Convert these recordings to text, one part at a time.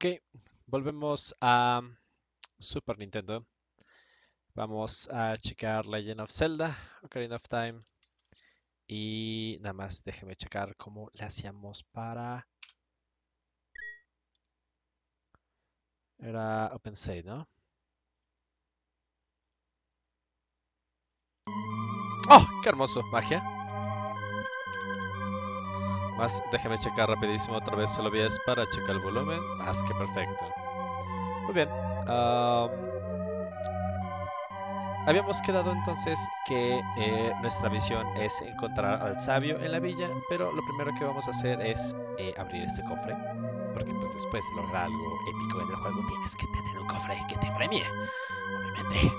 Ok, volvemos a Super Nintendo. Vamos a checar Legend of Zelda, Ocarina of Time. Y nada más déjeme checar cómo le hacíamos para... Era OpenSave, ¿no? ¡Oh! ¡Qué hermoso! Magia. Más, déjame checar rapidísimo otra vez solo 10 para checar el volumen. Más que perfecto. Muy bien. habíamos quedado entonces que eh, nuestra misión es encontrar al sabio en la villa, pero lo primero que vamos a hacer es eh, abrir este cofre. Porque pues después de lograr algo épico en el juego tienes que tener un cofre que te premie. Obviamente.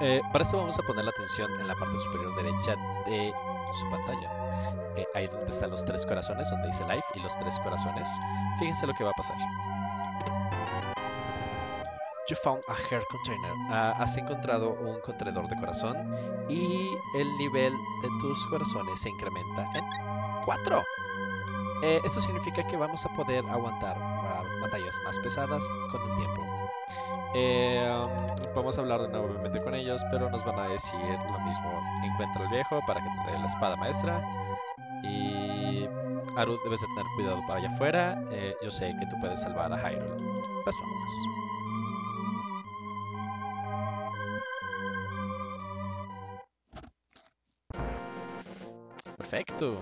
Eh, para eso vamos a poner la atención en la parte superior derecha de su pantalla. Eh, ahí donde están los tres corazones, donde dice Life y los tres corazones. Fíjense lo que va a pasar. You found a hair container. Ah, has encontrado un contenedor de corazón y el nivel de tus corazones se incrementa en 4. Eh, esto significa que vamos a poder aguantar batallas más pesadas con el tiempo. Vamos a hablar de nuevo con ellos, pero nos van a decir lo mismo. Encuentra al viejo para que te dé la espada maestra. Y Arud, debes de tener cuidado para allá afuera. Eh, yo sé que tú puedes salvar a Hyrule. Pues vámonos. Perfecto.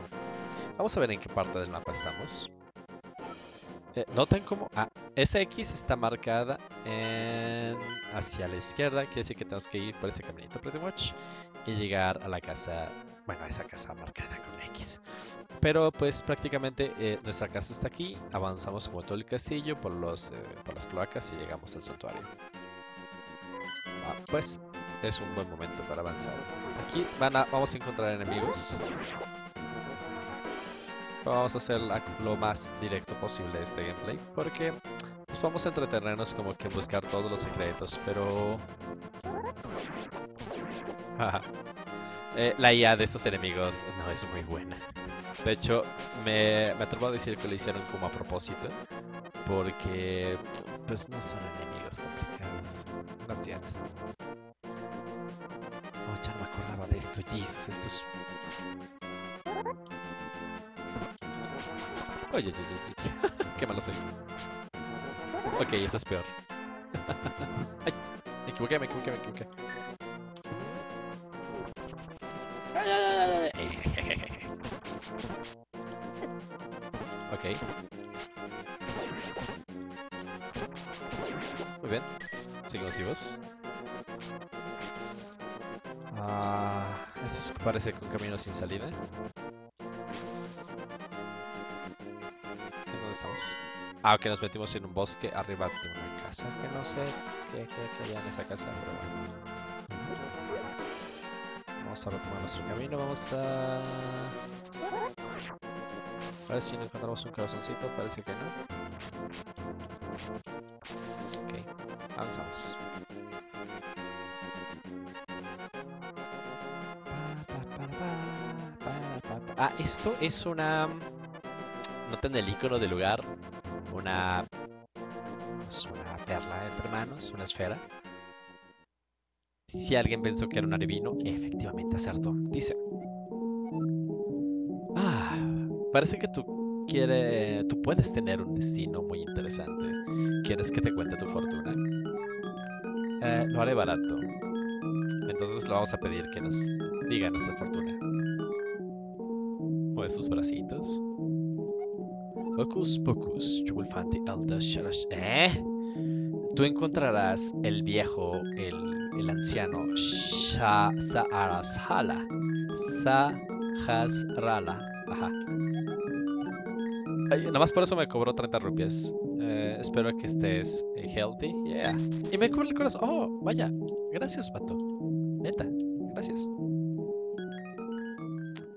Vamos a ver en qué parte del mapa estamos. Eh, noten cómo... Ah, esa X está marcada en... hacia la izquierda, quiere decir que tenemos que ir por ese caminito Pretty Much y llegar a la casa, bueno, a esa casa marcada con X. Pero pues prácticamente eh, nuestra casa está aquí, avanzamos como todo el castillo por, los, eh, por las cloacas y llegamos al santuario. Ah, pues es un buen momento para avanzar. Aquí van a, vamos a encontrar enemigos. Vamos a hacer lo más directo posible este gameplay porque pues vamos a entretenernos como que buscar todos los secretos, pero... eh, la IA de estos enemigos no es muy buena. De hecho, me, me atrevo a decir que lo hicieron como a propósito, porque pues no son enemigos complicados, ancianos. Oh, ya no me acordaba de esto, Jesus, esto es Oye, oye, oye, Qué malo soy. Ok, eso es peor. Ay, me equivoqué, me equivoqué, me equivoqué. Ok. Muy bien. Seguimos vivos. Ah, esto parece que un camino sin salida. Ah, ok, nos metimos en un bosque arriba de una casa que no sé qué, qué, había en esa casa, pero bueno. Vamos a retomar nuestro camino, vamos a... A ver si no encontramos un corazoncito, parece que no. Ok, avanzamos. Ah, esto es una... Noten el icono del lugar una, una perla entre manos, una esfera. Si alguien pensó que era un adivino, efectivamente acertó. Dice: parece que tú quieres, tú puedes tener un destino muy interesante. ¿Quieres que te cuente tu fortuna? Eh, lo haré barato. Entonces lo vamos a pedir que nos diga nuestra fortuna. O esos bracitos. Hocus Pocus, you will find the elder ¿Eh? Tú encontrarás el viejo, el, el anciano Sa'arashala. Sahasrala. Ajá. Nada más por eso me cobró 30 rupias. Eh, espero que estés eh, healthy. Yeah. Y me cubre el corazón. Oh, vaya. Gracias, pato. Neta. Gracias.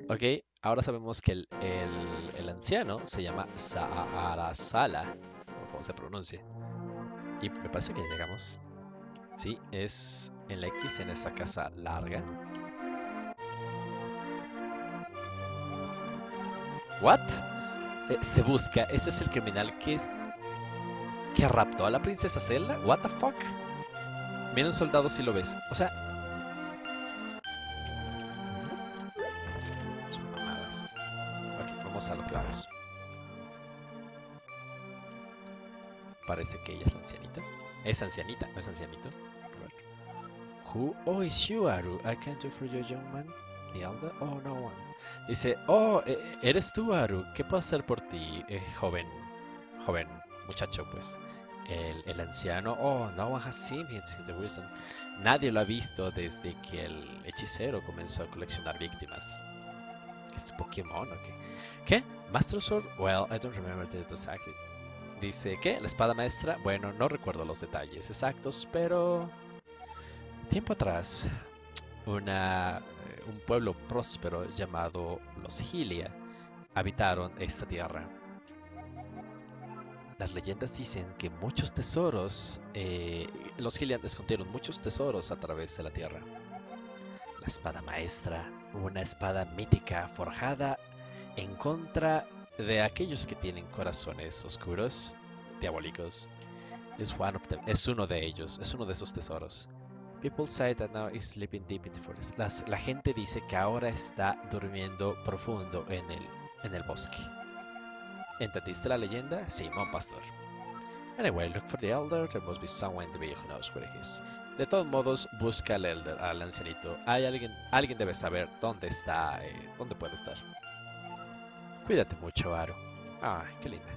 Ok, ahora sabemos que el, el, anciano se llama Saarasala, o como se pronuncia. Y me parece que ya llegamos. Sí, es el X en esa casa larga. ¿What? Eh, se busca, ese es el criminal que ¿Que raptó a la princesa Zelda? ¿What the fuck? Viene un soldado si lo ves. O sea... Ok, vamos a lo que vamos. Parece que ella es ancianita. Es ancianita, no es ancianito. Who? Oh, it's you, Aru. I can't do for you, young man. The elder? Oh, no one. Dice, oh, e- eres tú, Aru. ¿Qué puedo hacer por ti, eh, joven? Joven muchacho, pues. El, el anciano, oh, no one has seen him wisdom. Nadie lo ha visto desde que el hechicero comenzó a coleccionar víctimas. ¿Qué es Pokémon o qué? ¿Qué? Master Sword? Well, I don't remember the exactly. Dice, ¿qué? ¿La espada maestra? Bueno, no recuerdo los detalles exactos, pero... Tiempo atrás, una, un pueblo próspero llamado los Hylia habitaron esta tierra. Las leyendas dicen que muchos tesoros, eh, los Hylian escondieron muchos tesoros a través de la tierra. La espada maestra, una espada mítica forjada en contra de aquellos que tienen corazones oscuros, diabólicos. Es, one of them, es uno de ellos, es uno de esos tesoros. People say that now is sleeping deep in the forest. Las- la gente dice que ahora está durmiendo profundo en el, en el bosque. ¿Entendiste la leyenda? Simón Pastor. Anyway, look for the elder. There must be someone in the village who knows where he is. De todos modos, busca al elder, al ancianito. Hay alguien, alguien debe saber dónde está, eh, dónde puede estar. Cuídate mucho, Aro. Ay, qué linda.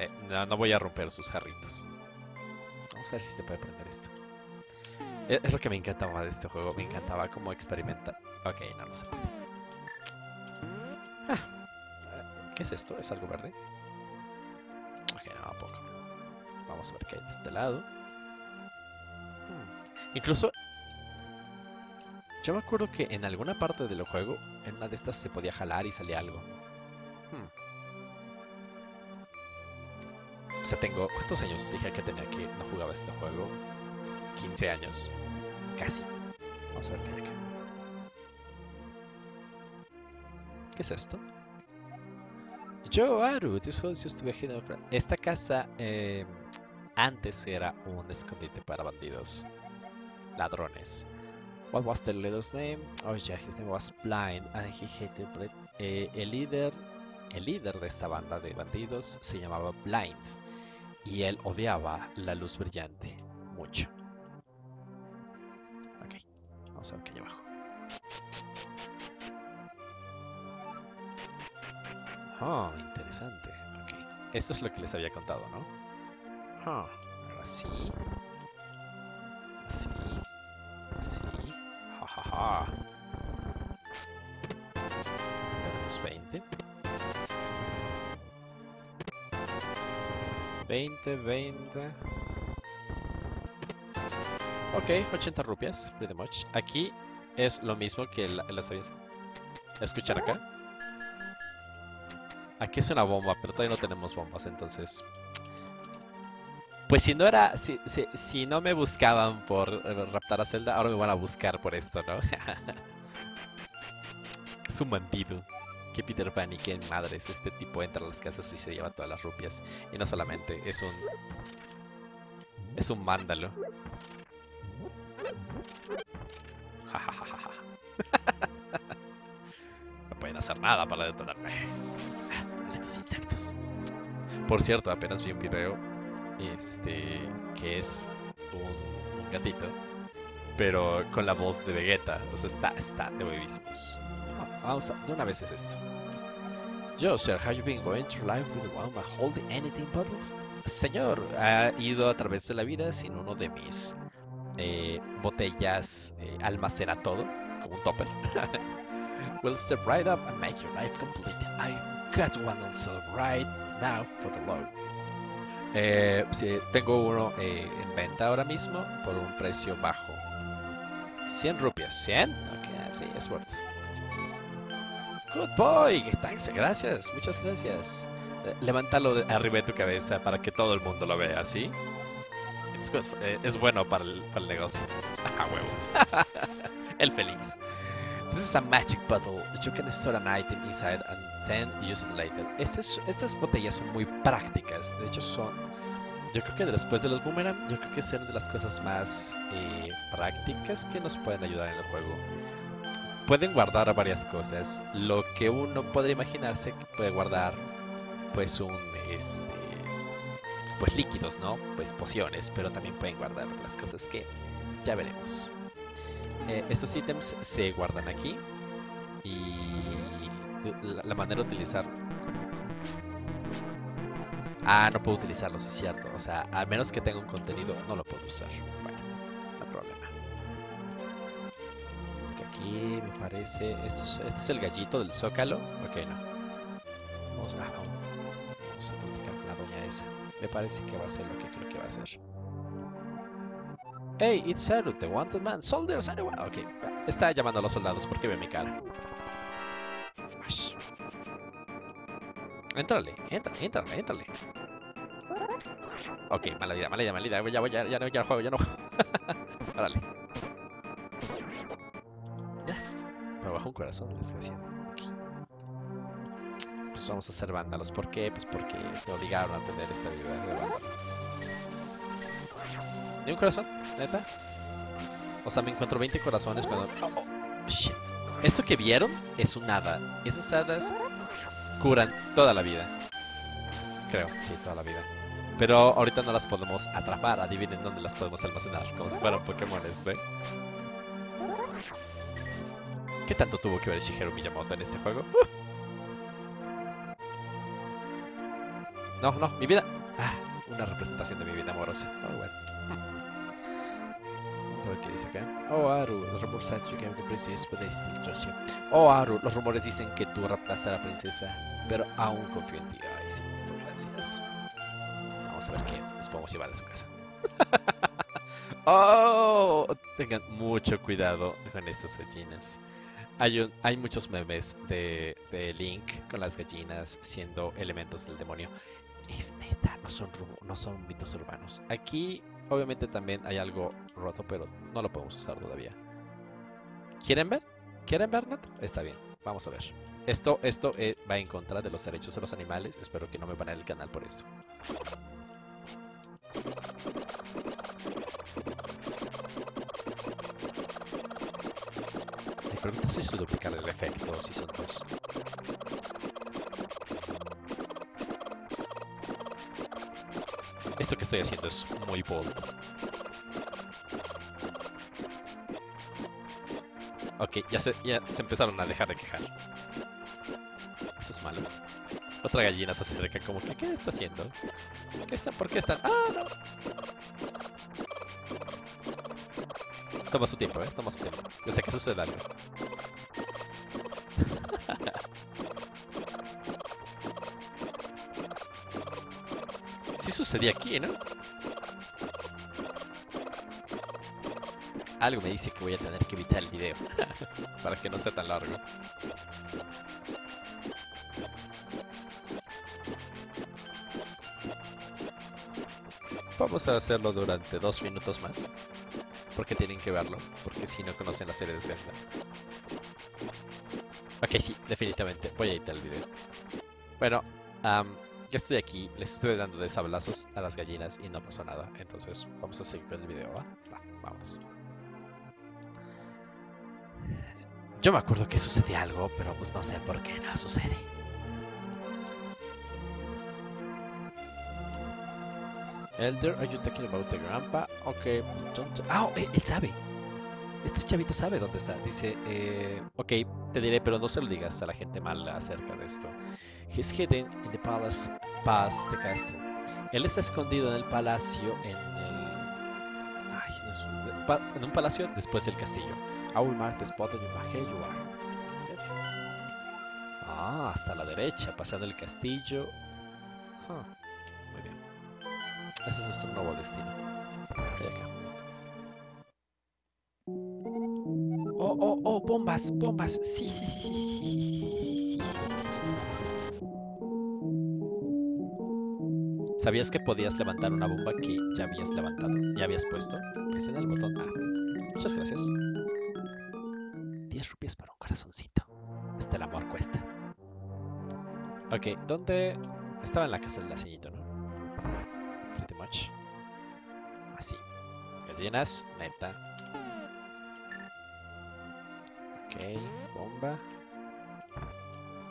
Eh, no, no voy a romper sus jarritos. Vamos a ver si se puede prender esto. Es es lo que me encantaba de este juego. Me encantaba cómo experimentar. Ok, no, no puede. Ah, eh, ¿Qué es esto? ¿Es algo verde? Ok, no, tampoco. Vamos a ver qué hay de este lado. Hmm. Incluso. Yo me acuerdo que en alguna parte del juego, en una de estas se podía jalar y salía algo. Hmm. O sea, tengo. ¿Cuántos años dije que tenía que no jugaba este juego? 15 años. Casi. Vamos a ver qué hay acá. ¿Qué es esto? Yo, Aru, this house used to be Esta casa eh, antes era un escondite para bandidos. Ladrones. What was the leader's name? Oh yeah, his name was Blind and he hated blood. Eh, el líder de esta banda de bandidos se llamaba Blind y él odiaba la luz brillante mucho. Vamos a ver qué hay abajo. Oh, interesante. Ok, esto es lo que les había contado, ¿no? Ah, ahora sí. Así. Así. Ja, ja, ja. Tenemos 20. 20, 20. Ok, 80 rupias, pretty much. Aquí es lo mismo que la- las habías. ¿Escuchan acá? Aquí es una bomba, pero todavía no tenemos bombas, entonces. Pues si no era. Si, si, si no me buscaban por eh, raptar a Zelda, ahora me van a buscar por esto, ¿no? es un bandido. Que Peter Pan y que madres, este tipo entra a las casas y se lleva todas las rupias. Y no solamente, es un. Es un mándalo. no pueden hacer nada para detenerme. Malditos insectos. Por cierto, apenas vi un video. Este. que es un, un gatito. Pero con la voz de Vegeta. O sea, está, está de huevísimos. Ah, Vamos a, de una vez es esto. Yo, sir, have you been going through life with one holding anything bottles? Señor, ha ido a través de la vida sin uno de mis eh, botellas eh, almacena todo, como un topper. we'll step right up and make your life complete. I got one on right now for the low. Eh, tengo uno eh, en venta ahora mismo por un precio bajo. 100 rupias. ¿100? Ok, sí, es worth. Good boy. Thanks, gracias. Muchas gracias. Levántalo arriba de tu cabeza para que todo el mundo lo vea, ¿sí? For- eh, es bueno para el, para el negocio. Ah, huevo. el feliz. This is a magic bottle. You can store an item inside and then use it later. Estas, estas botellas son muy prácticas. De hecho, son yo creo que después de los boomerang, yo creo que es una de las cosas más eh, prácticas que nos pueden ayudar en el juego. Pueden guardar varias cosas. Lo que uno podría imaginarse que puede guardar, pues un, este, pues líquidos, ¿no? Pues pociones, pero también pueden guardar las cosas que ya veremos. Eh, estos ítems se guardan aquí y la, la manera de utilizar Ah, no puedo utilizarlo, sí es cierto. O sea, a menos que tenga un contenido, no lo puedo usar. Bueno, no problema. Aquí me parece. Esto es, este es el gallito del zócalo. Ok, no. Vamos, ah, vamos a Me parece que va a ser lo que creo que va a ser. Hey, it's Saru, the wanted man. Soldiers, anyway. Ok, está llamando a los soldados porque ve mi cara. Entrale, entrale, entrale, entrale. Ok, mala idea, mala idea, mala idea. Ya, voy, ya, ya, no, ya juego, ya no. Órale. Me bajó un corazón, desgraciado. Pues vamos a hacer vándalos. ¿Por qué? Pues porque me obligaron a tener esta vida de. ¿Ni un corazón? ¿Neta? O sea, me encuentro 20 corazones, pero... Oh, shit. Eso que vieron es un hada. Esas hadas curan toda la vida. Creo, sí, toda la vida. Pero ahorita no las podemos atrapar. Adivinen dónde las podemos almacenar. Como si fueran Pokémones, ¿ve? ¿Qué tanto tuvo que ver Shigeru Miyamoto en este juego? No, no, mi vida. Ah, una representación de mi vida amorosa. Oh, bueno. Vamos a ver qué dice acá. Oh, Aru, los rumores said you gave the princess, but they. Oh, Aru, los rumores dicen que tú raptaste a la princesa, pero aún confío en ti. Ay, sí, tú gracias. Vamos a ver qué nos podemos llevar de su casa. oh, tengan mucho cuidado con estas gallinas. Hay, hay muchos memes de, Link con las gallinas siendo elementos del demonio. Es neta, no son, no son mitos urbanos. Aquí, obviamente, también hay algo roto, pero no lo podemos usar todavía. ¿Quieren ver? ¿Quieren ver, Nat? Está bien, vamos a ver. Esto, esto eh, va en contra de los derechos de los animales. Espero que no me baneen el canal por esto. Me pregunto si se duplicar el efecto si son dos. Estoy haciendo es muy bold. Ok, ya se, ya se empezaron a dejar de quejar. Eso es malo. Otra gallina se acerca como que, ¿qué está haciendo? ¿Qué está? ¿Por qué están? ¡Ah, no! Toma su tiempo, ¿eh? Toma su tiempo. Yo sé que sucede algo. Sucedía aquí, ¿no? Algo me dice que voy a tener que evitar el video para que no sea tan largo. Vamos a hacerlo durante dos minutos más. Porque tienen que verlo. Porque si no conocen la serie de Zelda. Ok, sí, definitivamente. Voy a editar el video. Bueno, um, ya estoy aquí. Les estuve dando de sablazos a las gallinas y no pasó nada. Entonces, vamos a seguir con el video, ¿va? Va, vamos. Yo me acuerdo que sucede algo, pero pues no sé por qué no sucede. Elder, are you talking about the grandpa? Ok, don't... Oh, él sabe. Este chavito sabe dónde está. Dice, eh, ok, te diré, pero no se lo digas a la gente mala acerca de esto. He's hidden in the palace past the castle. Él está escondido en el palacio en el... Ay, no es un... palacio después del castillo. I will mark the spot on your you are. Ah, hasta la derecha, pasando el castillo. Huh. Muy bien. Ese es nuestro nuevo destino. acá. Bombas, bombas. Sí, sí, sí, sí, sí, sí, sí, sí. ¿Sabías que podías levantar una bomba que ya habías levantado? ¿Ya habías puesto? Presiona el botón A. Muchas gracias. 10 rupias para un corazoncito. Hasta el amor cuesta. Ok, ¿dónde...? Estaba en la casa del lacinito, ¿no? Pretty much. gallinas, neta.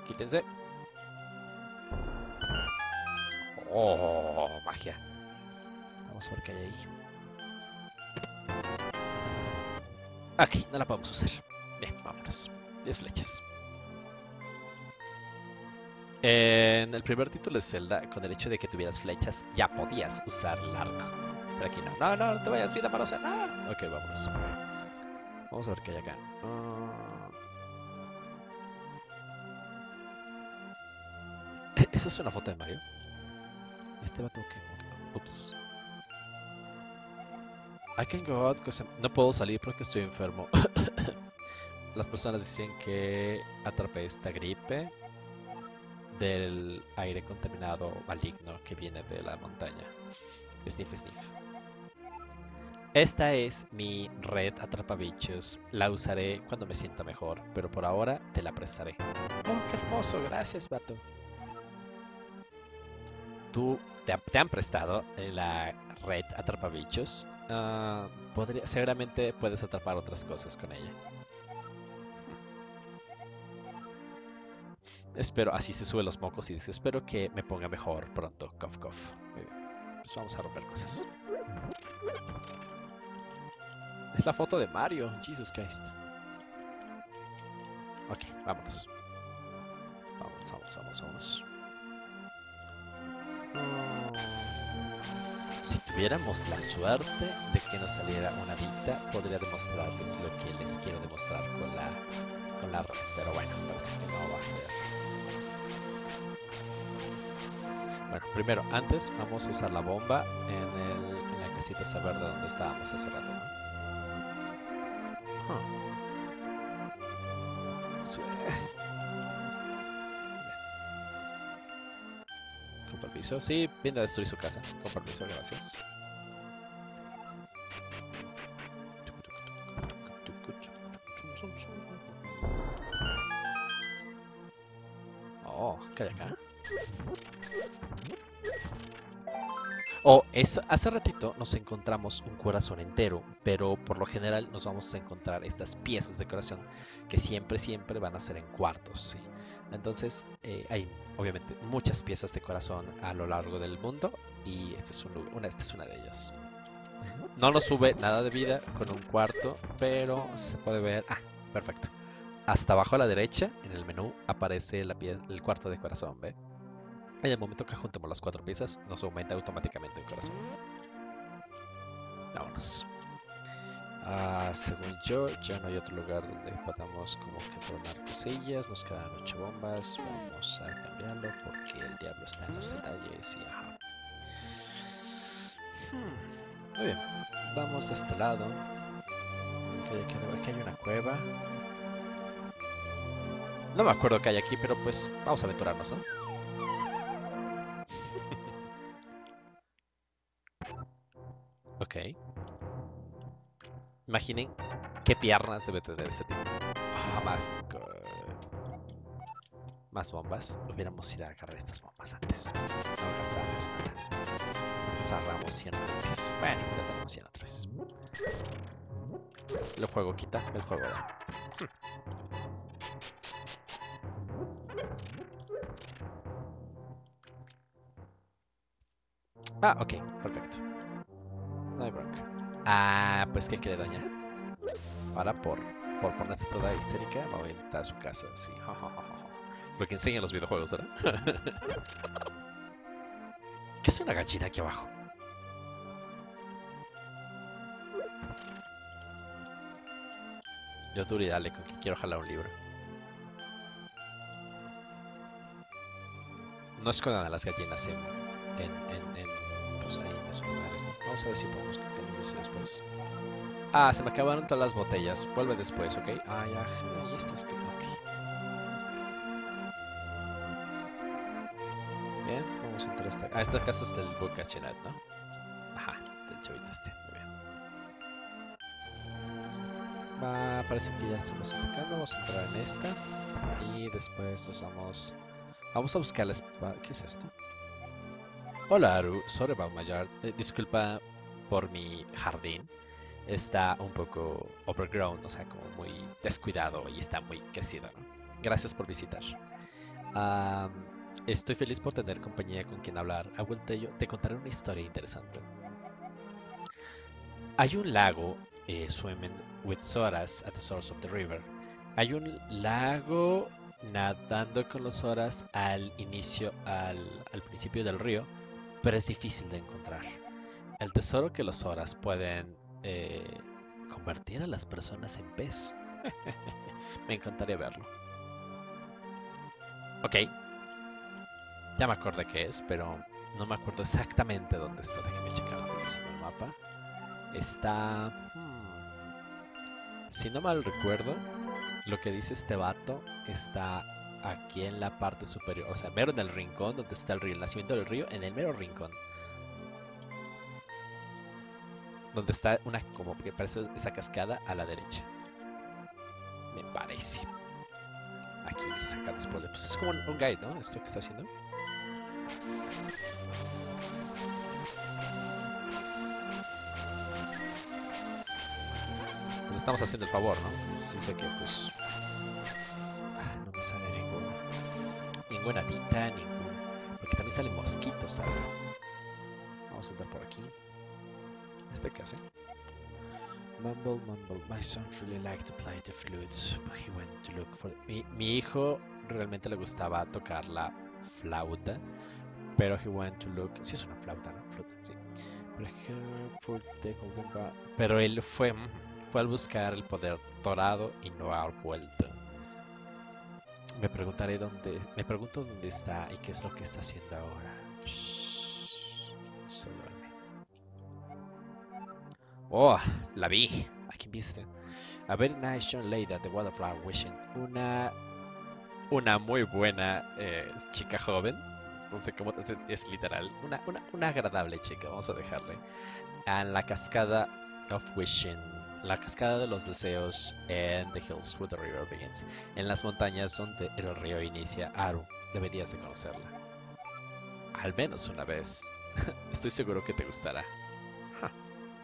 Quítense. Oh, magia. Vamos a ver qué hay ahí. Ok, no la podemos usar. Bien, vámonos. 10 flechas. En el primer título de Zelda, con el hecho de que tuvieras flechas, ya podías usar el arco. Pero aquí no. No, no, no te vayas, vida malosa. No. Ok, vámonos. Vamos a ver qué hay acá. Ah. ¿Esa es una foto de Mario? Este vato que... Ups. I can go out because no puedo salir porque estoy enfermo. Las personas dicen que atrapé esta gripe del aire contaminado maligno que viene de la montaña. Sniff, sniff. Esta es mi red atrapabichos. La usaré cuando me sienta mejor, pero por ahora te la prestaré. Oh, qué hermoso, gracias, vato. Tú te, ha- te han prestado la red atrapabichos. Ah, podría, seguramente puedes atrapar otras cosas con ella. Espero, así se sube los mocos y dice, espero que me ponga mejor pronto. Cough, cough. Muy bien. Pues vamos a romper cosas. Es la foto de Mario. Jesus Christ. Ok, vámonos. Vamos, vamos, vamos, vamos. Tuviéramos la suerte de que nos saliera una dicta, podría demostrarles lo que les quiero demostrar con la, con la red. Pero bueno, parece que no va a ser. Bueno, primero, antes vamos a usar la bomba en, el, en la casita esa verde donde estábamos hace rato. Huh. Sí, viene a destruir su casa. Con permiso, gracias. Oh, ¿qué hay acá? Oh, es, hace ratito nos encontramos un corazón entero, pero por lo general nos vamos a encontrar estas piezas de corazón que siempre, siempre van a ser en cuartos, ¿sí? Entonces, eh, hay obviamente muchas piezas de corazón a lo largo del mundo y esta es, un una, esta es una de ellas. No nos sube nada de vida con un cuarto, pero se puede ver... Ah, perfecto. Hasta abajo a la derecha, en el menú, aparece la pie- el cuarto de corazón, ¿ve? En el momento que juntemos las cuatro piezas, nos aumenta automáticamente el corazón. Vámonos. Ah, según yo, ya no hay otro lugar donde podamos como que tronar cosillas. Nos quedan ocho bombas. Vamos a cambiarlo porque el diablo está en los detalles y ajá. Hmm, Muy bien. Vamos a este lado. Aquí hay una cueva. No me acuerdo qué hay aquí, pero pues vamos a aventurarnos, ¿no? Imaginen qué piernas debe tener ese tipo. Ah, más. Más bombas. Hubiéramos ido a agarrar estas bombas antes. No gastamos nada. Nos ahorramos 100 rupias. Bueno, ya tenemos 100 otra vez. El juego quita, el juego da. Ah, ok, perfecto. Ah, pues ¿qué quiere doña? Ahora por, por ponerse toda histérica, me voy a entrar a su casa, sí. Lo que enseñan los videojuegos, ¿verdad? ¿Qué es una gallina aquí abajo? Yo duro y dale con que quiero jalar un libro. No escondan a las gallinas en, en, en, en, pues ahí en esos lugares. Vamos a ver si podemos que dice después. Ah, se me acabaron todas las botellas. Vuelve después, ¿ok? Ah, ya, ahí estás. que- ok. Bien, vamos a entrar a esta... Ah, esta casa es del Boca Chenat, ¿no? Ajá, del chavito este. Muy bien. Va, parece que ya estamos destacando. Vamos a entrar en esta. Y después nos vamos... Vamos a buscar la espada. ¿Qué es esto? Hola, Aru. Sorry about my yard. Eh, disculpa por mi jardín. está un poco overgrown, o sea, como muy descuidado y está muy crecido. Gracias por visitar. Estoy feliz por tener compañía con quien hablar. I will tell you- te contaré una historia interesante. Hay un lago eh, swimming with soras at the source of the river. Hay un lago nadando con los horas al inicio, al, al principio del río, pero es difícil de encontrar. El tesoro que los horas pueden eh, convertir a las personas en pez. me encantaría verlo. Ok. Ya me acordé qué es, pero no me acuerdo exactamente dónde está. Déjame checar el mapa. Está... hmm, Si no mal recuerdo, lo que dice este vato está aquí en la parte superior. O sea, mero en el rincón donde está el río, el nacimiento del río, en el mero rincón. Donde está una, como que parece esa cascada a la derecha. Me parece. Aquí sacar spoiler. Pues es como un, guide, ¿no? Esto que está haciendo. Pues estamos haciendo el favor, ¿no? Sí sé que pues... Ninguna tinta, ningún... Porque también salen mosquitos, ¿sabes? Vamos a entrar por aquí. ¿Este qué hace? Mumble, mumble. My son really liked to play the flute, but he went to look for... Mi, mi hijo realmente le gustaba tocar la flauta, pero he went to look... Sí es una flauta, ¿no? Flute, sí. Pero, él fue, fue al buscar el poder dorado y no ha vuelto. Me preguntaré dónde... Me pregunto dónde está y qué es lo que está haciendo ahora. Shh, se duerme. Oh, la vi. Aquí viste. A very nice young lady at the Wildflower Wishing. Una, una muy buena eh, chica joven. No sé cómo es, es literal. Una, una, una agradable chica, vamos a dejarle. En la cascada of Wishing. La cascada de los deseos en the hills where the river begins. En las montañas donde el río inicia. Aru, deberías de conocerla. Al menos una vez. Estoy seguro que te gustará.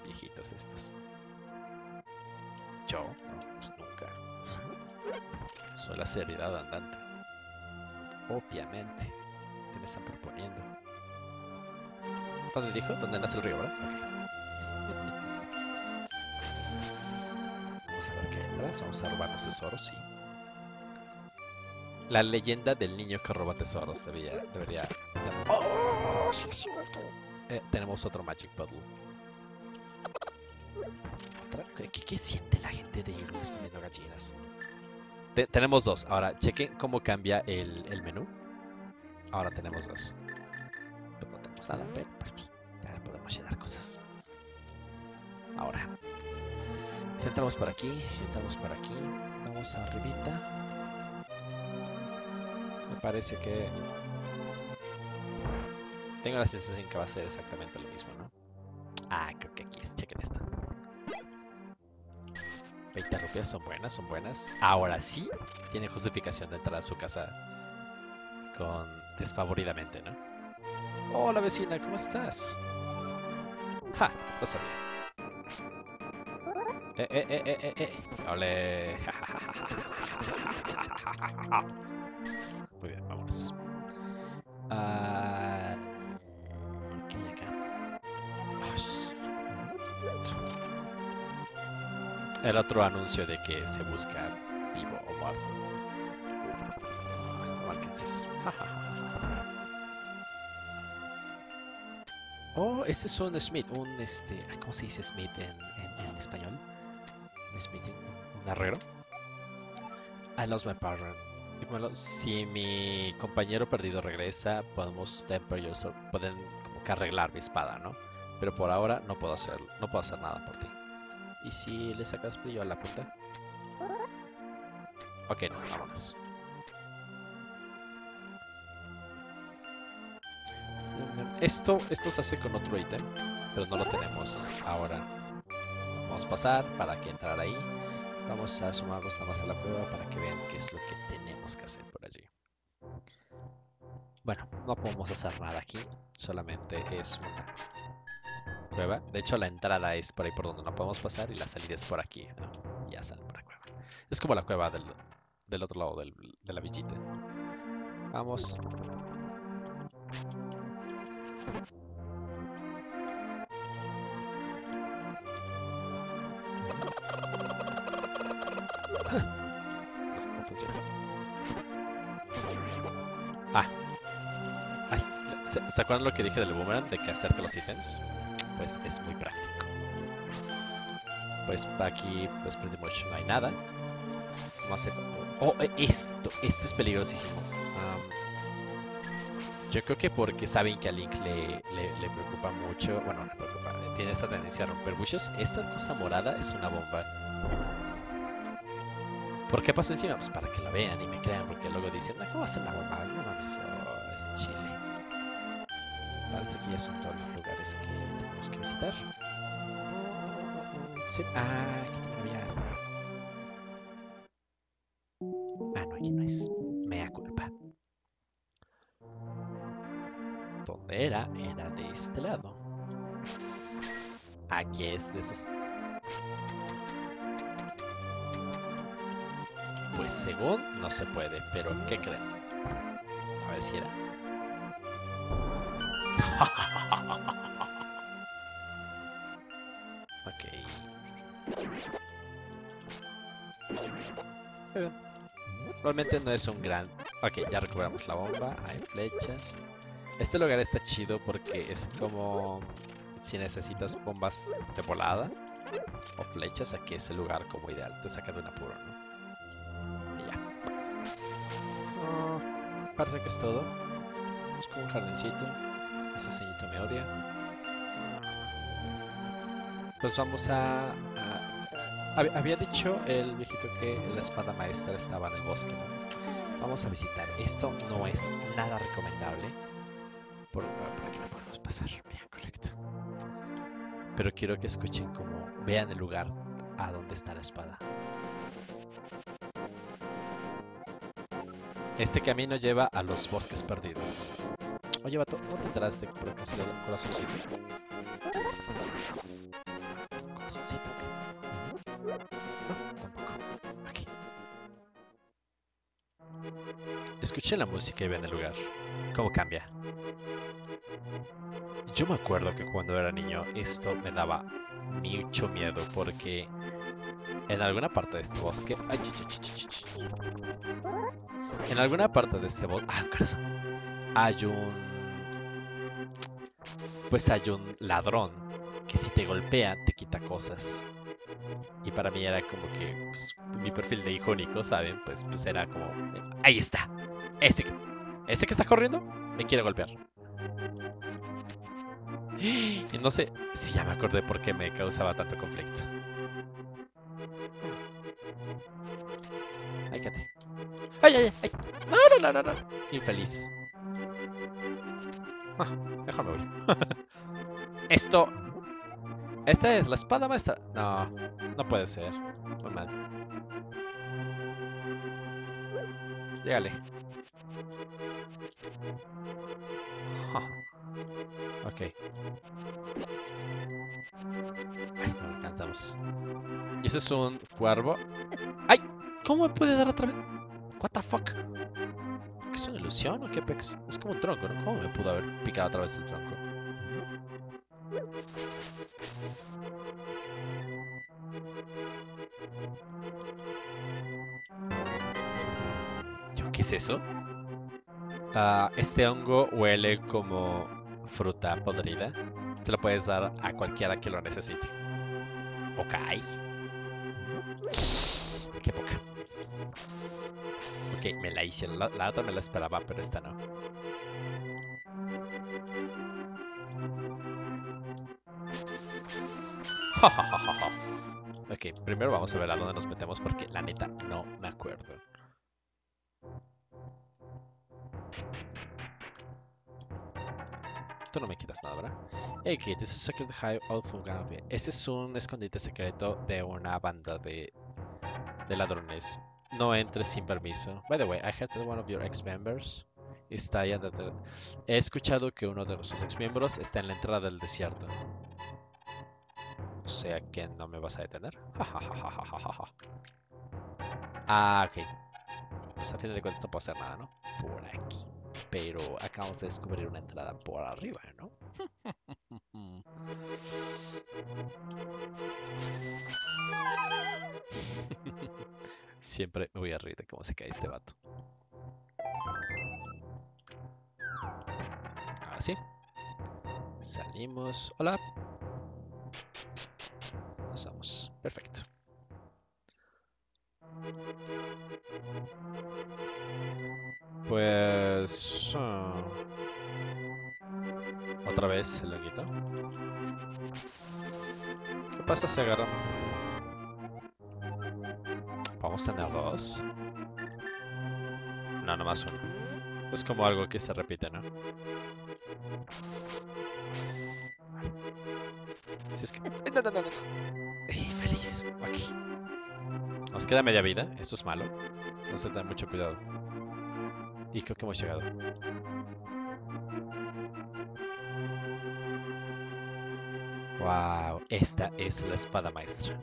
Viejitos estos. Yo, no, pues nunca. Soy la seriedad andante. Obviamente. ¿Qué me están proponiendo? ¿Dónde dijo? ¿Dónde nace el río, verdad? Ok. Vamos a robar los tesoros, sí. La leyenda del niño que roba tesoros debería... debería ¡Oh! Sí, es cierto. Eh, tenemos otro Magic Puddle. Otra- ¿Qué, siente la gente de Irwin escondiendo gallinas? Te- tenemos dos. Ahora, chequen cómo cambia el, el menú. Ahora tenemos dos. Pues no tenemos nada, pero pues, ya podemos llenar cosas. Ahora. Si entramos por aquí, si entramos por aquí. Vamos arribita. Me parece que... Tengo la sensación que va a ser exactamente lo mismo, ¿no? Ah, creo que aquí es. Chequen esto. 20 rupias son buenas, son buenas. Ahora sí tiene justificación de entrar a su casa con desfavoridamente, ¿no? Hola vecina, ¿cómo estás? Ja, lo sabía. Eh, eh, eh, eh, eh, eh. Ole. Muy bien, vámonos. Ah, ¿Qué hay acá? El otro anuncio de que se busca vivo o muerto. No alcances. Oh, este es un Smith, un este, ¿cómo se dice Smith en, en, en español? Un, un herrero. I lost my partner. Si mi compañero perdido regresa, podemos temper pueden como que arreglar mi espada, ¿no? Pero por ahora no puedo hacer, no puedo hacer nada por ti. ¿Y si le sacas brillo a la punta? Ok, no, vámonos. Esto, esto se hace con otro ítem, pero no lo tenemos ahora. A pasar para que entrar ahí. Vamos a sumarnos nada más a la cueva para que vean qué es lo que tenemos que hacer por allí. Bueno, no podemos hacer nada aquí, solamente es una cueva. De hecho, la entrada es por ahí por donde no podemos pasar y la salida es por aquí. ¿no? Ya salen por la cueva. Es como la cueva del, del otro lado del, de la villita. Vamos. Ah. Ay, ¿se, ¿se acuerdan lo que dije del boomerang? De que acerca los ítems. Pues es muy práctico. Pues aquí, pues pretty much no hay nada. No sé. Oh, eh, esto, esto es peligrosísimo. Am, yo creo que porque saben que a Link le, le, preocupa mucho. Bueno, no le preocupa. Tiene esta tendencia a romper bushos. Esta cosa morada es una bomba. ¿Por qué pasó encima? Pues para que la vean y me crean, porque luego dicen, ¿cómo va a ser una bomba? No mames, oh, es Chile. Parece que ya son todos los lugares que tenemos que visitar. Sí. Ah, aquí también había. Ah, no, aquí no es. Mea culpa. ¿Dónde era? Era de este lado. Aquí es de esos según no se puede, pero ¿qué creen? A ver si era. ok. Realmente no es un gran... Ok, ya recuperamos la bomba, hay flechas. Este lugar está chido porque es como si necesitas bombas de volada o flechas, aquí es el lugar como ideal, te saca de un apuro, ¿no? Parece que es todo. Es como un jardincito. Ese ceñito me odia. Pues vamos a, a- hab- Había dicho el viejito que la espada maestra estaba en el bosque, ¿no? Vamos a visitar. Esto no es nada recomendable. Por, por aquí no podemos pasar. Bien, correcto. Pero quiero que escuchen como vean el lugar a donde está la espada. Este camino lleva a los bosques perdidos. Oye, vato, ¿no tendrás de corazoncito? Corazoncito. No, tampoco. Aquí. Escuchen la música y vean el lugar. Cómo cambia. Yo me acuerdo que cuando era niño esto me daba mucho miedo porque en alguna parte de este bosque... Ay, En alguna parte de este bosque... Ah, corazón. Hay un... Pues hay un ladrón que si te golpea te quita cosas. Y para mí era como que pues, mi perfil de hijo único, ¿saben? Pues, pues era como... Ahí está. Ese que, ese que está corriendo me quiere golpear. Y no sé si ya me acordé por qué me causaba tanto conflicto. Ay, ay, ay. No, no, no, no. Infeliz. Ah, mejor me voy. Esto. Esta es la espada maestra. No, no puede ser. Muy mal. Llégale. Ja. Ok. Ay, no alcanzamos. Y ese es un cuervo. ¡Ay! ¿Cómo me puede dar otra vez? What the fuck? ¿Qué es una ilusión o qué pex? Es como un tronco, ¿no? ¿Cómo me pudo haber picado a través del tronco? ¿Yo qué es eso? Ah, este hongo huele como fruta podrida. Se lo puedes dar a cualquiera que lo necesite. Ok. Ok, me la hice. La, otra me la esperaba, pero esta no. ok, primero vamos a ver a dónde nos metemos porque la neta no me acuerdo. Tú no me quitas nada, ¿verdad? Hey kid, this is Secret High of Fungavia. Este es un escondite secreto de una banda de ladrones. No entres sin permiso. By the way, I heard that one of your ex-members está allá. de- He escuchado que uno de sus ex-miembros está en la entrada del desierto. sea que no me vas a detener. ah, ok. Pues a fin de cuentas no puedo hacer nada, ¿no? Por aquí. Pero acabamos de descubrir una entrada por arriba, ¿no? Siempre me voy a reír de cómo se cae este vato. Ahora sí. Salimos. Hola. Nos vamos. Perfecto. Pues... ah, Otra vez el loguito. ¿Qué pasa si agarra? ¿Vamos a tener dos? No, nomás uno. Es como algo que se repite, ¿no? Si es que... ¡Ay, no, no, no, no! ¡Ey, feliz! Aquí. Nos queda media vida. Esto es malo. Vamos a tener mucho cuidado. Y creo que hemos llegado. Wow, esta es la espada maestra.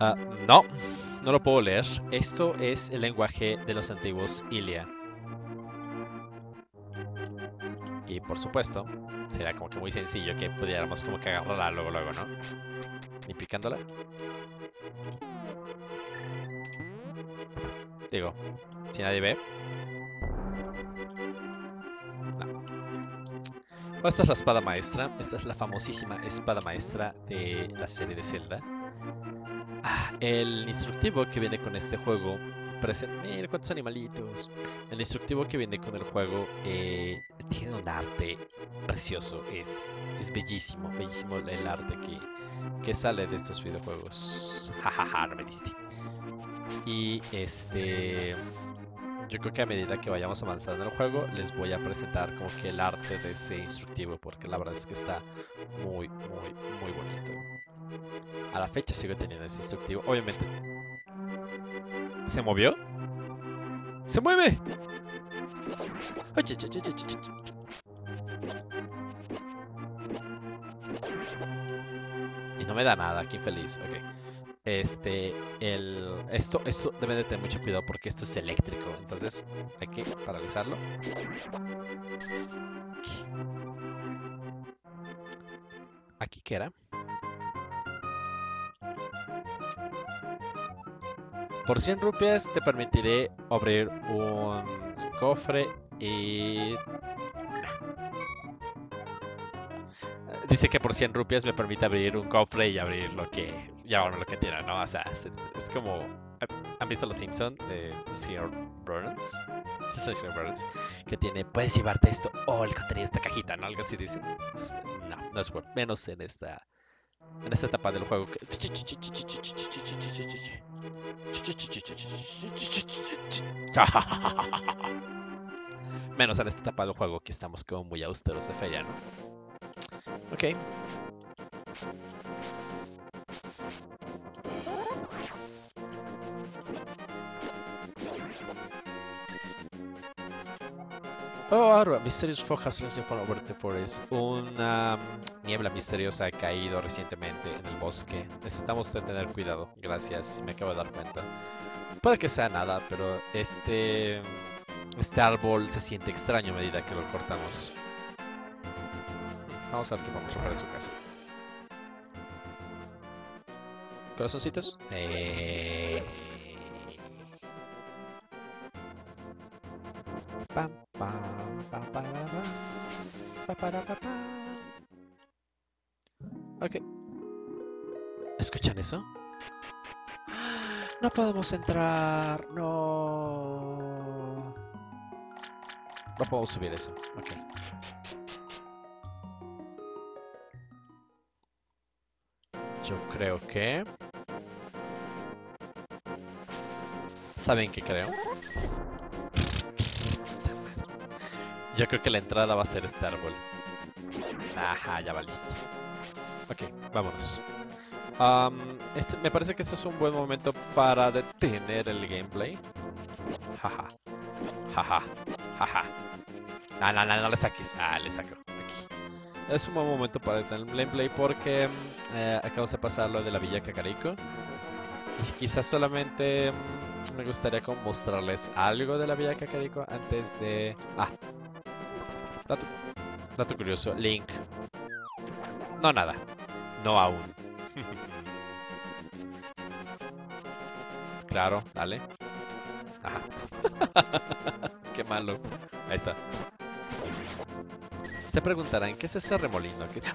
Ah, no, no lo puedo leer. Esto es el lenguaje de los antiguos Ilia. Y por supuesto, sería como que muy sencillo que pudiéramos como que agarrarla luego, luego, ¿no? Ni picándola. Digo, si nadie ve. No. Esta es la espada maestra. Esta es la famosísima espada maestra de la serie de Zelda. El instructivo que viene con este juego. presenta- Mira cuántos animalitos. El instructivo que viene con el juego eh, tiene un arte precioso. Es, es bellísimo, bellísimo el arte que, que sale de estos videojuegos. Jajaja, no me diste. Y este. Yo creo que a medida que vayamos avanzando en el juego, les voy a presentar como que el arte de ese instructivo, porque la verdad es que está muy, muy, muy bonito. A la fecha sigo teniendo ese instructivo. Obviamente. ¿Se movió? ¡Se mueve! Y no me da nada, qué infeliz. Ok. Este, el, esto, esto debe de tener mucho cuidado porque esto es eléctrico. Entonces hay que paralizarlo. Aquí. Que era. Por 100 rupias te permitiré abrir un cofre y... Dice que por 100 rupias me permite abrir un cofre y abrir lo que... Llevarme lo que tiene, ¿no? O sea, es, como... ¿Han visto Los Simpson de Sr. Burns? Sí, Sr. Burns. Que tiene, puedes llevarte esto o el contenido de esta cajita, ¿no? Algo así dice. No, no es bueno. Menos en esta... En esta etapa del juego. que- Menos en esta etapa del juego que estamos como muy austeros de feria, ¿no? Ok. Oh, ahora, Mysterious Fog has from over the forest. Una mm, niebla misteriosa ha caído recientemente en el bosque. Necesitamos tener cuidado. Gracias, me acabo de dar cuenta. Puede que sea nada, pero este este árbol se siente extraño a medida que lo cortamos. Hmm, Vamos a ver qué vamos a para su casa. ¿Corazoncitos? Eh... Pam, pam, pam, pam, pam, pam. Pa, para, pa, pam. Ok. ¿Escuchan eso? No podemos entrar. No. No podemos subir eso. Ok. Yo creo que... ¿Saben qué creo? Yo creo que la entrada va a ser este árbol. Ajá, ya va listo. Ok, vámonos. Este, me parece que este es un buen momento para detener el gameplay. Jaja. Jaja. Jaja. No, no, no, no le saques. Ah, le saco. Aquí. es un buen momento para el gameplay porque mm, eh, acabamos de pasar lo de la Villa Cacarico. Y quizás solamente mm, me gustaría mostrarles algo de la Villa Cacarico antes de... Ah, dato, dato curioso, Link. No nada, no aún. claro, dale. Ajá. Qué malo. Ahí está. Se preguntarán, ¿qué es ese remolino? ¿Qué...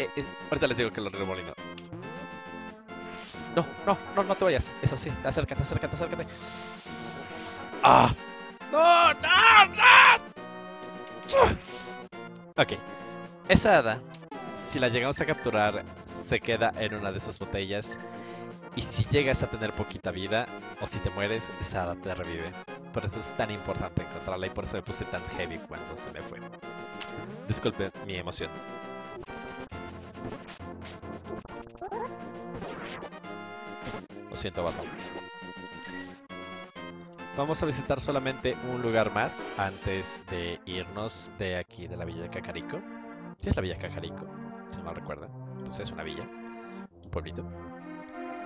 Eh, eh, ahorita les digo que lo remolino. No, no, no, no te vayas. Eso sí, acércate, acércate, acércate. ¡Ah! ¡No, no, no! Ok. Esa hada, si la llegamos a capturar, se queda en una de esas botellas. Y si llegas a tener poquita vida, o si te mueres, esa hada te revive. Por eso es tan importante encontrarla y por eso me puse tan heavy cuando se me fue. Disculpe mi emoción. Lo siento, vato. Vamos a visitar solamente un lugar más antes de irnos de aquí, de la villa de Cacarico. Si es la villa de Cacarico, si no recuerdan. Pues es una villa, un pueblito.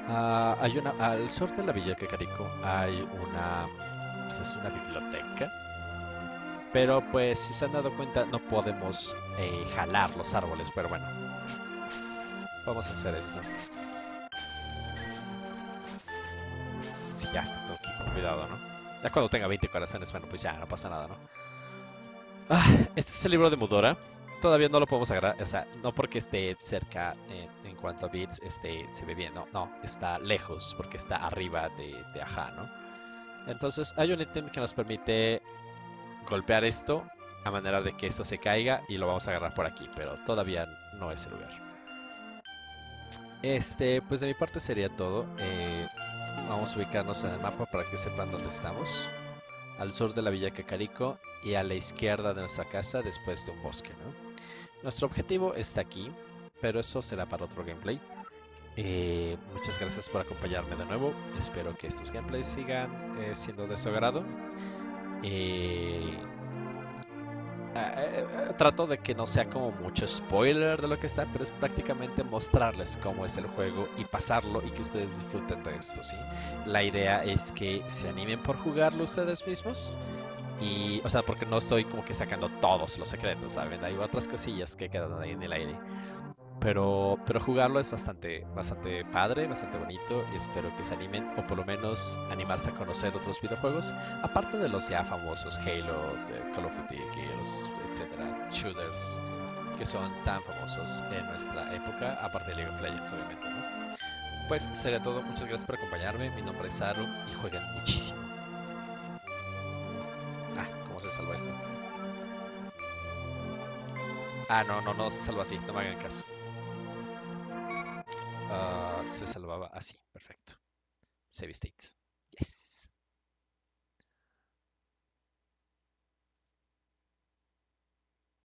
Ah, hay una, al sur de la villa de Cacarico hay una pues, es una biblioteca. Pero pues si se han dado cuenta no podemos eh, jalar los árboles, pero bueno. Vamos a hacer esto. Si ya está todo aquí cuidado, ¿no? Ya cuando tenga 20 corazones, bueno, pues ya no pasa nada, ¿no? Ah, este es el libro de Mudora. Todavía no lo podemos agarrar, o sea, no porque esté cerca en, cuanto a bits, este, se ve bien, no, no, está lejos porque está arriba de, de Aja, ¿no? Entonces hay un ítem que nos permite golpear esto a manera de que esto se caiga y lo vamos a agarrar por aquí, pero todavía no es el lugar. Este, pues de mi parte sería todo. Eh, vamos a ubicarnos en el mapa para que sepan dónde estamos. Al sur de la Villa Cacarico y a la izquierda de nuestra casa después de un bosque, Nuestro objetivo está aquí, pero eso será para otro gameplay. Eh, muchas gracias por acompañarme de nuevo. Espero que estos gameplays sigan eh, siendo de su agrado. Eh, trato de que no sea como mucho spoiler de lo que está, pero es prácticamente mostrarles cómo es el juego y pasarlo y que ustedes disfruten de esto, ¿sí? La idea es que se animen por jugarlo ustedes mismos. Y, o sea, porque no estoy como que sacando todos los secretos, ¿saben? Hay otras cosillas que quedan ahí en el aire pero, pero jugarlo es bastante, bastante padre, bastante bonito y espero que se animen o por lo menos animarse a conocer otros videojuegos, aparte de los ya famosos Halo, Call of Duty, Gears, etcétera, shooters que son tan famosos en nuestra época, aparte de League of Legends obviamente. Pues sería todo, muchas gracias por acompañarme, mi nombre es Saru y jueguen muchísimo. Ah, ¿cómo se salva esto? Ah, no, no, no se salva así, no me hagan caso. Ah, se salvaba así. Perfecto. Save state. Yes.